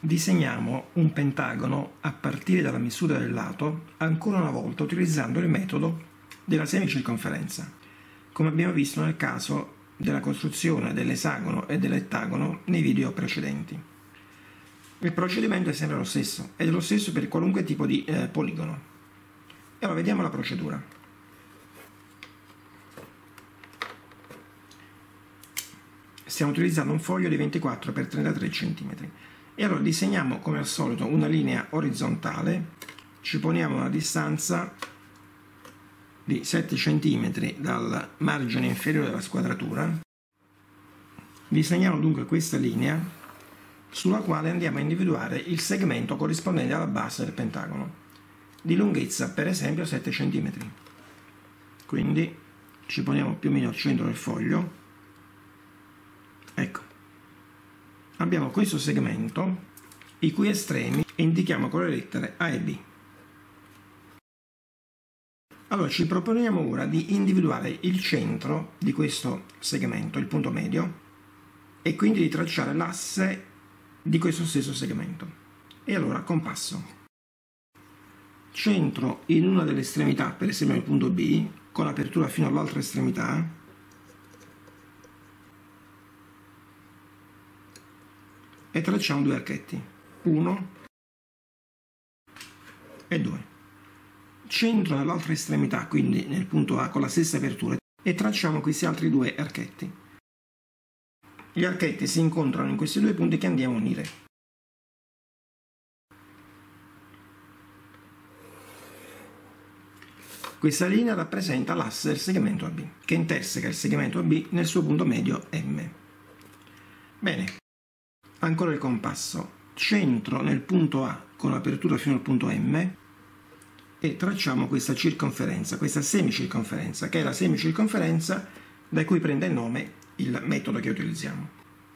disegniamo un pentagono a partire dalla misura del lato ancora una volta utilizzando il metodo della semicirconferenza, come abbiamo visto nel caso della costruzione dell'esagono e dell'ettagono nei video precedenti. Il procedimento è sempre lo stesso ed è lo stesso per qualunque tipo di eh, poligono. E allora vediamo la procedura. Stiamo utilizzando un foglio di 24 x 33 cm. E allora disegniamo come al solito una linea orizzontale, ci poniamo una distanza di 7 cm dal margine inferiore della squadratura. Disegniamo dunque questa linea sulla quale andiamo a individuare il segmento corrispondente alla base del pentagono, di lunghezza per esempio 7 cm. Quindi ci poniamo più o meno al centro del foglio. Ecco, abbiamo questo segmento i cui estremi indichiamo con le lettere A e B. Allora ci proponiamo ora di individuare il centro di questo segmento, il punto medio, e quindi di tracciare l'asse di questo stesso segmento. E allora compasso. Centro in una delle estremità, per esempio il punto B, con apertura fino all'altra estremità, e tracciamo due archetti, uno e due centro nell'altra estremità, quindi nel punto A con la stessa apertura, e tracciamo questi altri due archetti. Gli archetti si incontrano in questi due punti che andiamo a unire. Questa linea rappresenta l'asse del segmento AB, che interseca il segmento AB nel suo punto medio M. Bene, ancora il compasso. Centro nel punto A con apertura fino al punto M e tracciamo questa circonferenza, questa semicirconferenza, che è la semicirconferenza da cui prende il nome il metodo che utilizziamo.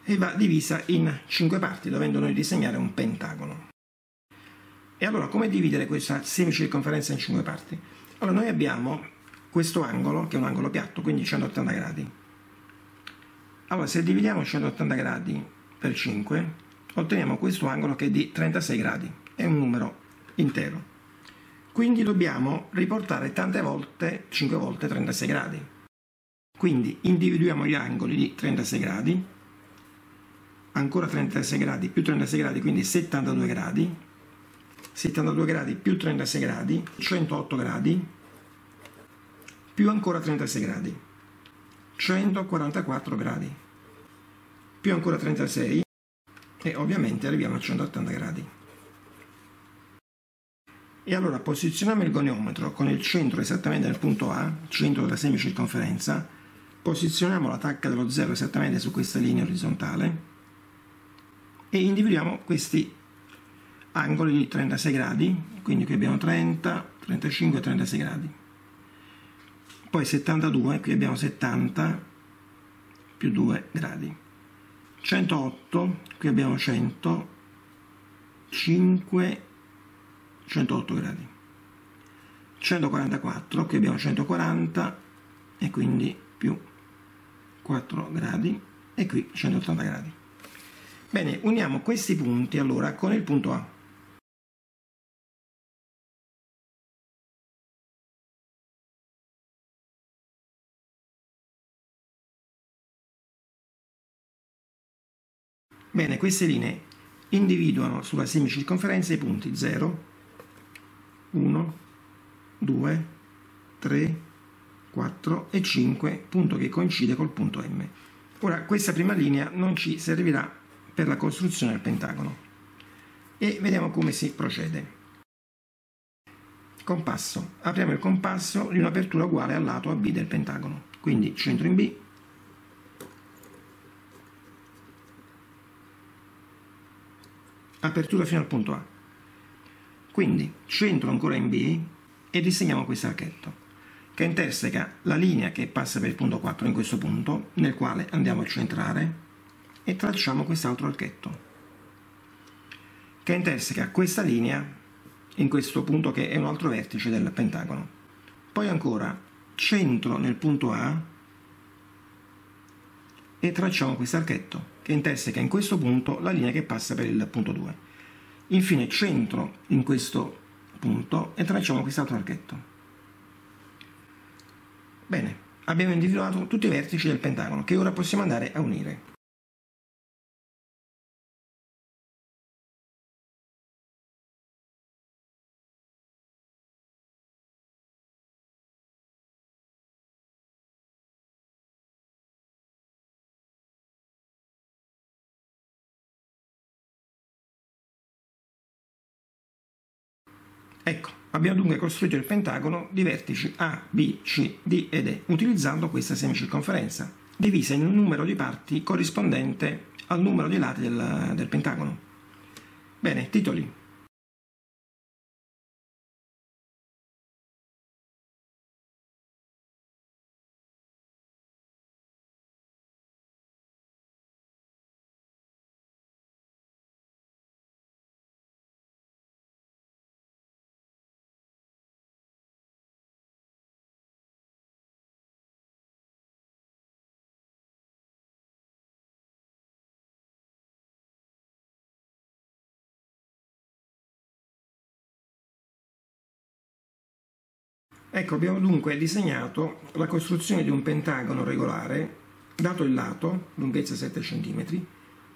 E va divisa in cinque parti, dovendo noi disegnare un pentagono. E allora, come dividere questa semicirconferenza in cinque parti? Allora, noi abbiamo questo angolo, che è un angolo piatto, quindi 180 gradi. Allora, se dividiamo 180 gradi per 5, otteniamo questo angolo che è di 36 gradi, è un numero intero. Quindi dobbiamo riportare tante volte, 5 volte 36 gradi. Quindi individuiamo gli angoli di 36 gradi, ancora 36 gradi più 36 gradi, quindi 72 gradi, 72 gradi più 36 gradi, 108 gradi, più ancora 36 gradi, 144 gradi, più ancora 36 e ovviamente arriviamo a 180 gradi. E allora posizioniamo il goniometro con il centro esattamente nel punto A, centro della semicirconferenza, posizioniamo la tacca dello zero esattamente su questa linea orizzontale e individuiamo questi angoli di 36 gradi, quindi qui abbiamo 30, 35 e 36 gradi. Poi 72, qui abbiamo 70 più 2 gradi. 108, qui abbiamo 100, 5 108 gradi. 144, qui abbiamo 140 e quindi più 4 gradi e qui 180 gradi. Bene, uniamo questi punti allora con il punto A. Bene, queste linee individuano sulla semicirconferenza i punti 0, 1, 2, 3, 4 e 5, punto che coincide col punto M. Ora, questa prima linea non ci servirà per la costruzione del pentagono. E vediamo come si procede. Compasso. Apriamo il compasso di un'apertura uguale al lato AB del pentagono. Quindi centro in B, apertura fino al punto A. Quindi centro ancora in B e disegniamo questo archetto che interseca la linea che passa per il punto 4 in questo punto nel quale andiamo a centrare e tracciamo quest'altro archetto che interseca questa linea in questo punto che è un altro vertice del pentagono. Poi ancora centro nel punto A e tracciamo questo archetto che interseca in questo punto la linea che passa per il punto 2 Infine centro in questo punto e tracciamo quest'altro archetto. Bene, abbiamo individuato tutti i vertici del pentagono che ora possiamo andare a unire. Ecco, abbiamo dunque costruito il pentagono di vertici A, B, C, D ed E utilizzando questa semicirconferenza, divisa in un numero di parti corrispondente al numero di lati del, del pentagono. Bene, titoli. Ecco, abbiamo dunque disegnato la costruzione di un pentagono regolare, dato il lato, lunghezza 7 cm,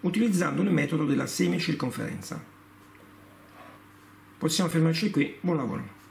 utilizzando il metodo della semicirconferenza. Possiamo fermarci qui, buon lavoro.